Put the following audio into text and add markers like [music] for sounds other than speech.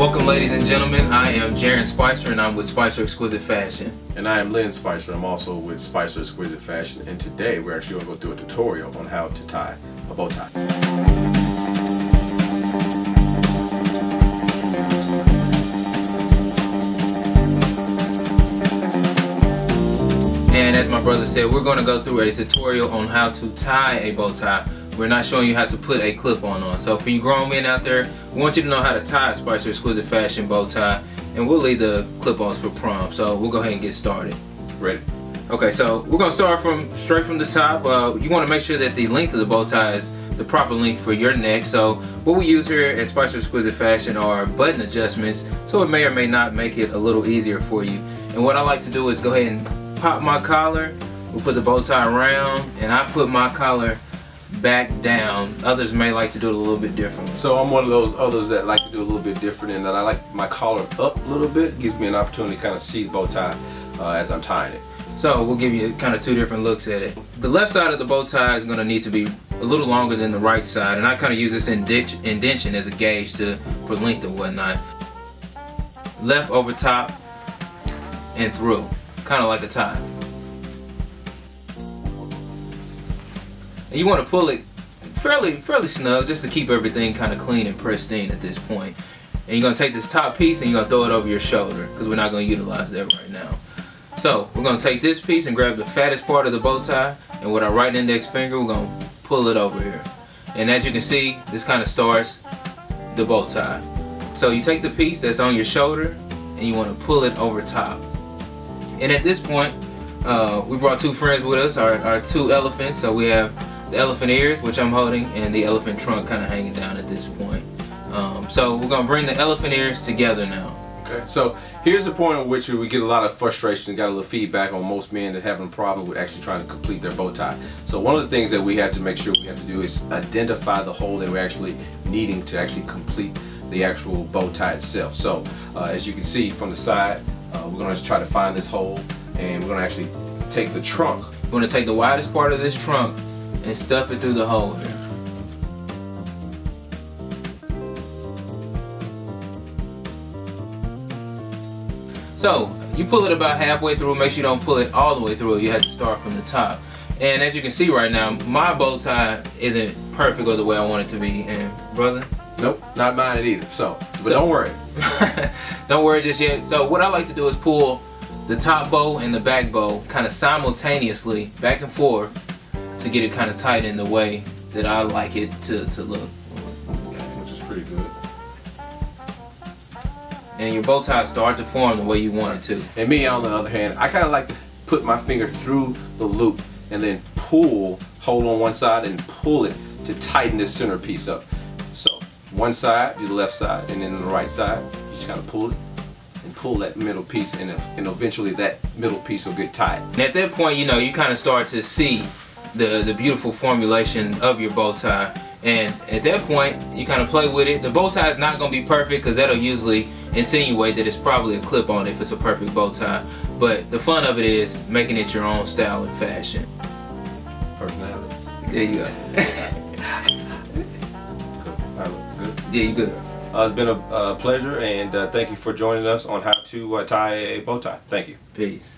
Welcome ladies and gentlemen, I am Jaron Spicer and I'm with Spicer Exquisite Fashion. And I am Lynn Spicer, I'm also with Spicer Exquisite Fashion and today we're actually going to go through a tutorial on how to tie a bow tie. And as my brother said, we're going to go through a tutorial on how to tie a bow tie we're not showing you how to put a clip-on on. So for you grown men out there, we want you to know how to tie a Spicer Exquisite Fashion bow tie, and we'll leave the clip-ons for prom. So we'll go ahead and get started. Ready? Okay, so we're gonna start from straight from the top. Uh, you want to make sure that the length of the bow tie is the proper length for your neck. So what we use here at Spicer Exquisite Fashion are button adjustments, so it may or may not make it a little easier for you. And what I like to do is go ahead and pop my collar. We'll put the bow tie around, and I put my collar back down. Others may like to do it a little bit different. So I'm one of those others that like to do a little bit different and that I like my collar up a little bit. Gives me an opportunity to kind of see the bow tie uh, as I'm tying it. So we'll give you kind of two different looks at it. The left side of the bow tie is going to need to be a little longer than the right side and I kind of use this indentation as a gauge to for length and whatnot. Left over top and through, kind of like a tie. And you want to pull it fairly fairly snug just to keep everything kind of clean and pristine at this point. And you're going to take this top piece and you're going to throw it over your shoulder because we're not going to utilize that right now. So we're going to take this piece and grab the fattest part of the bow tie and with our right index finger we're going to pull it over here. And as you can see this kind of starts the bow tie. So you take the piece that's on your shoulder and you want to pull it over top. And at this point uh, we brought two friends with us, our, our two elephants. So we have the elephant ears, which I'm holding, and the elephant trunk kind of hanging down at this point. Um, so we're going to bring the elephant ears together now. Okay, so here's the point at which we get a lot of frustration, got a little feedback on most men that having a problem with actually trying to complete their bow tie. So one of the things that we have to make sure we have to do is identify the hole that we're actually needing to actually complete the actual bow tie itself. So uh, as you can see from the side, uh, we're going to try to find this hole and we're going to actually take the trunk. We're going to take the widest part of this trunk and stuff it through the hole here. So you pull it about halfway through, make sure you don't pull it all the way through, you have to start from the top. And as you can see right now, my bow tie isn't perfect or the way I want it to be. And brother? Nope, not mine either. So, but so, don't worry. [laughs] don't worry just yet. So what I like to do is pull the top bow and the back bow kind of simultaneously back and forth to get it kind of tight in the way that I like it to, to look. Which is pretty good. And your bow tie start to form the way you want it to. And me on the other hand, I kind of like to put my finger through the loop and then pull, hold on one side and pull it to tighten this center piece up. So one side, do the left side, and then the right side, you just kind of pull it and pull that middle piece and, and eventually that middle piece will get tight. And at that point, you know, you kind of start to see the, the beautiful formulation of your bow tie. And at that point, you kind of play with it. The bow tie is not going to be perfect because that'll usually insinuate that it's probably a clip-on if it's a perfect bow tie. But the fun of it is making it your own style and fashion. Personality. There you go. [laughs] good. Yeah, you good. Uh, it's been a uh, pleasure and uh, thank you for joining us on how to uh, tie a bow tie. Thank you. Peace.